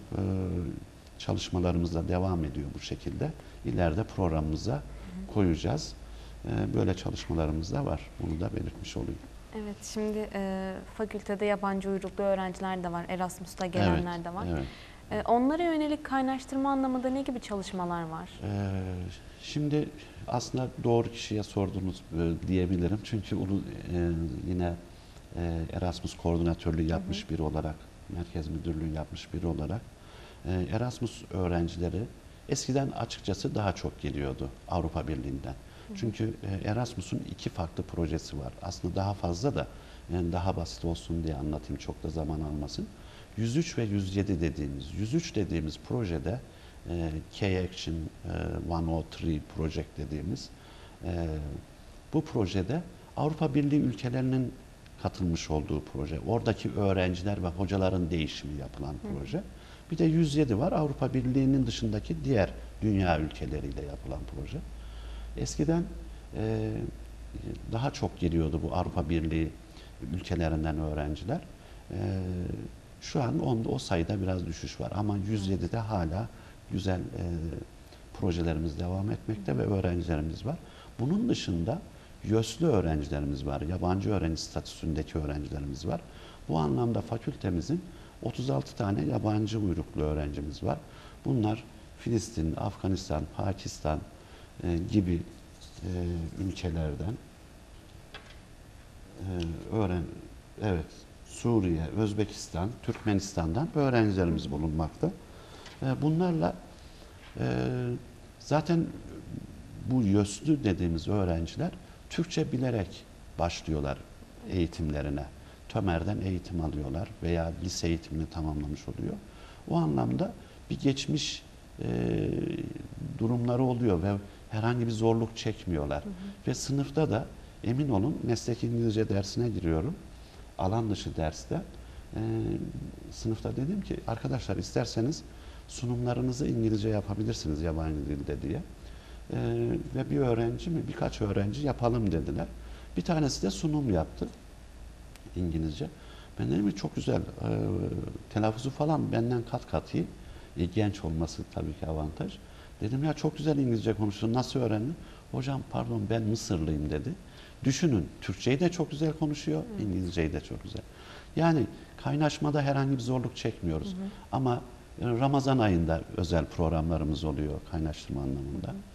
çalışmalarımız da devam ediyor bu şekilde. İleride programımıza koyacağız. E, böyle çalışmalarımız da var. Bunu da belirtmiş olayım. Evet, şimdi e, fakültede yabancı uyruklu öğrenciler de var, Erasmus'ta gelenler evet, de var. Evet. E, onlara yönelik kaynaştırma anlamında ne gibi çalışmalar var? Ee, şimdi aslında doğru kişiye sordunuz e, diyebilirim. Çünkü ulu, e, yine e, Erasmus koordinatörlüğü yapmış biri olarak, merkez müdürlüğü yapmış biri olarak e, Erasmus öğrencileri eskiden açıkçası daha çok geliyordu Avrupa Birliği'nden. Çünkü e, Erasmus'un iki farklı projesi var. Aslında daha fazla da yani daha basit olsun diye anlatayım çok da zaman almasın. 103 ve 107 dediğimiz, 103 dediğimiz projede e, K-Action e, 103 Project dediğimiz e, bu projede Avrupa Birliği ülkelerinin katılmış olduğu proje. Oradaki öğrenciler ve hocaların değişimi yapılan proje. Bir de 107 var Avrupa Birliği'nin dışındaki diğer dünya ülkeleriyle yapılan proje. Eskiden e, daha çok geliyordu bu Avrupa Birliği ülkelerinden öğrenciler. E, şu an onda o sayıda biraz düşüş var ama 107'de hala güzel e, projelerimiz devam etmekte ve öğrencilerimiz var. Bunun dışında YÖS'lü öğrencilerimiz var, yabancı öğrenci statüsündeki öğrencilerimiz var. Bu anlamda fakültemizin 36 tane yabancı uyruklu öğrencimiz var. Bunlar Filistin, Afganistan, Pakistan e, gibi e, ülkelerden e, öğren evet Suriye, Özbekistan, Türkmenistan'dan öğrencilerimiz bulunmakta. E, bunlarla e, zaten bu YÖS'lü dediğimiz öğrenciler Türkçe bilerek başlıyorlar eğitimlerine. TÖMER'den eğitim alıyorlar veya lise eğitimini tamamlamış oluyor. O anlamda bir geçmiş e, durumları oluyor ve herhangi bir zorluk çekmiyorlar. Ve sınıfta da emin olun meslek İngilizce dersine giriyorum. Alan dışı derste. E, sınıfta dedim ki arkadaşlar isterseniz sunumlarınızı İngilizce yapabilirsiniz yabancı dilde diye. E, ve bir öğrenci mi birkaç öğrenci yapalım dediler. Bir tanesi de sunum yaptı İngilizce. Ben dedim ki çok güzel. E, telaffuzu falan benden kat kat iyi. E, genç olması tabii ki avantaj. Dedim ya çok güzel İngilizce konuştun. Nasıl öğrendin? Hocam pardon ben Mısırlıyım dedi. Düşünün Türkçeyi de çok güzel konuşuyor, İngilizceyi de çok güzel. Yani kaynaşmada herhangi bir zorluk çekmiyoruz. Ama e, Ramazan ayında özel programlarımız oluyor kaynaştırma anlamında. E,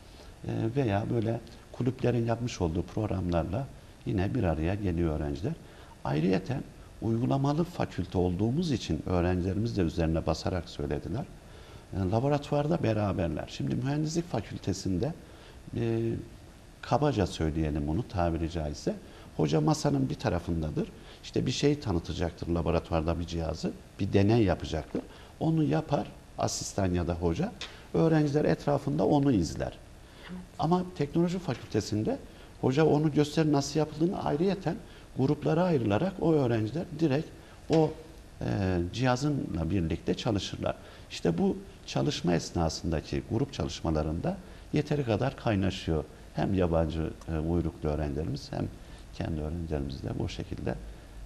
veya böyle kulüplerin yapmış olduğu programlarla yine bir araya geliyor öğrenciler. Ayrıyeten uygulamalı fakülte olduğumuz için öğrencilerimiz de üzerine basarak söylediler. E, laboratuvarda beraberler. Şimdi mühendislik fakültesinde e, kabaca söyleyelim bunu tabiri caizse. Hoca masanın bir tarafındadır. İşte bir şey tanıtacaktır laboratuvarda bir cihazı. Bir deney yapacaktır. Onu yapar asistan ya da hoca. Öğrenciler etrafında onu izler. Ama teknoloji fakültesinde hoca onu gösterir nasıl yapıldığını ayrıyeten gruplara ayrılarak o öğrenciler direkt o e, cihazınla birlikte çalışırlar. İşte bu çalışma esnasındaki grup çalışmalarında yeteri kadar kaynaşıyor. Hem yabancı e, uyruklu öğrencilerimiz hem kendi öğrencilerimiz de bu şekilde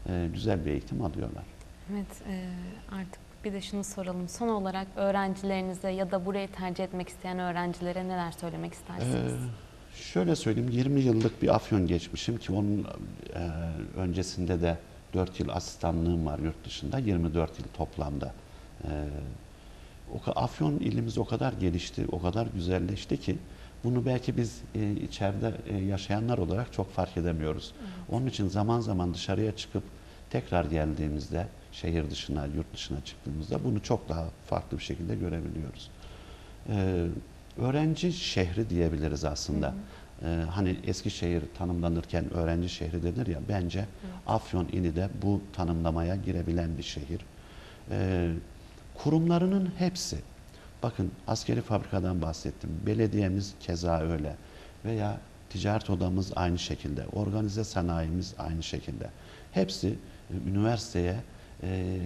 e, güzel bir eğitim alıyorlar. Evet, e, artık bir de şunu soralım. Son olarak öğrencilerinize ya da burayı tercih etmek isteyen öğrencilere neler söylemek istersiniz? Ee, şöyle söyleyeyim 20 yıllık bir afyon geçmişim ki onun e, öncesinde de 4 yıl asistanlığım var yurt dışında 24 yıl toplamda. Ee, o afyon ilimiz o kadar gelişti, o kadar güzelleşti ki bunu belki biz e, içeride e, yaşayanlar olarak çok fark edemiyoruz. Onun için zaman zaman dışarıya çıkıp tekrar geldiğimizde şehir dışına, yurt dışına çıktığımızda bunu çok daha farklı bir şekilde görebiliyoruz. Ee, öğrenci şehri diyebiliriz aslında. Ee, hani Eskişehir tanımlanırken öğrenci şehri denir ya bence Afyon ili de bu tanımlamaya girebilen bir şehir. Ee, kurumlarının hepsi bakın askeri fabrikadan bahsettim. Belediyemiz keza öyle veya ticaret odamız aynı şekilde, organize sanayimiz aynı şekilde. Hepsi üniversiteye e,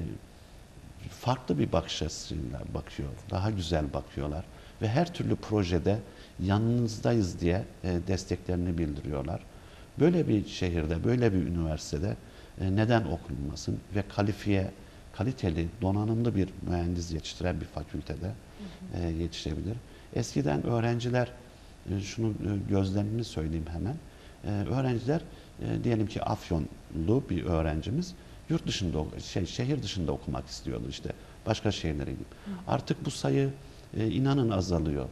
farklı bir bakış açısıyla bakıyor. Daha güzel bakıyorlar. Ve her türlü projede yanınızdayız diye e, desteklerini bildiriyorlar. Böyle bir şehirde, böyle bir üniversitede e, neden okunmasın ve kalifiye, kaliteli, donanımlı bir mühendis yetiştiren bir fakültede e, yetişebilir. Eskiden öğrenciler, e, şunu e, gözlemini söyleyeyim hemen. E, öğrenciler e, diyelim ki Afyonlu bir öğrencimiz yurt dışında şey şehir dışında okumak istiyordu işte başka şehirlere gidip. Artık bu sayı e, inanın azalıyor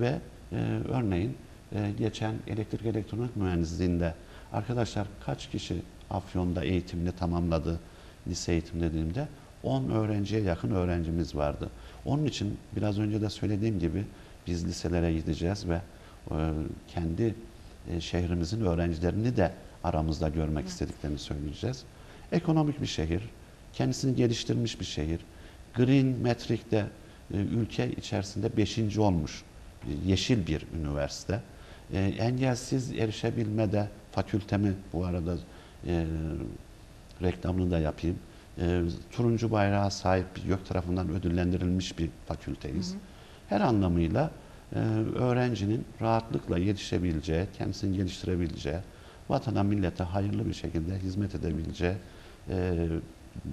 ve e, örneğin e, geçen elektrik elektronik mühendisliğinde arkadaşlar kaç kişi Afyon'da eğitimini tamamladı lise eğitim dediğimde 10 öğrenciye yakın öğrencimiz vardı. Onun için biraz önce de söylediğim gibi biz liselere gideceğiz ve e, kendi e, şehrimizin öğrencilerini de aramızda görmek istediklerini söyleyeceğiz. Ekonomik bir şehir, kendisini geliştirmiş bir şehir. Green Metric'te e, ülke içerisinde beşinci olmuş e, yeşil bir üniversite. E, engelsiz erişebilmede fakültemi bu arada e, reklamını da yapayım. E, turuncu bayrağa sahip YÖK tarafından ödüllendirilmiş bir fakülteyiz. Her anlamıyla e, öğrencinin rahatlıkla yetişebileceği, kendisini geliştirebileceği, vatana millete hayırlı bir şekilde hizmet edebileceği, e,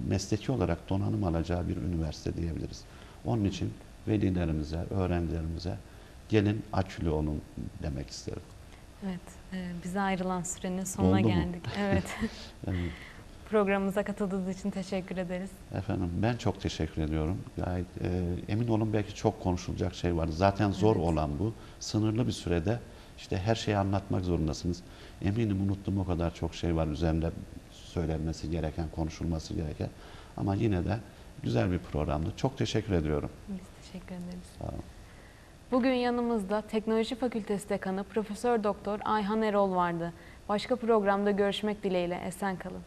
mesleki olarak donanım alacağı bir üniversite diyebiliriz. Onun için velilerimize, öğrencilerimize gelin akülü olun demek isterim. Evet, e, bize ayrılan sürenin sonuna Doldu mu? geldik. <laughs> Evet, <laughs> Evet. programımıza katıldığınız için teşekkür ederiz. Efendim ben çok teşekkür ediyorum. Gayet e, emin olun belki çok konuşulacak şey var. Zaten zor Evet. olan bu. Sınırlı bir sürede işte her şeyi anlatmak zorundasınız. Eminim unuttuğum o kadar çok şey var üzerinde söylenmesi gereken, konuşulması gereken. Ama yine de güzel bir programdı. Çok teşekkür ediyorum. Biz teşekkür ederiz. Sağ olun. Bugün yanımızda Teknoloji Fakültesi Dekanı Profesör Doktor Ayhan Erol vardı. Başka programda görüşmek dileğiyle. Esen kalın.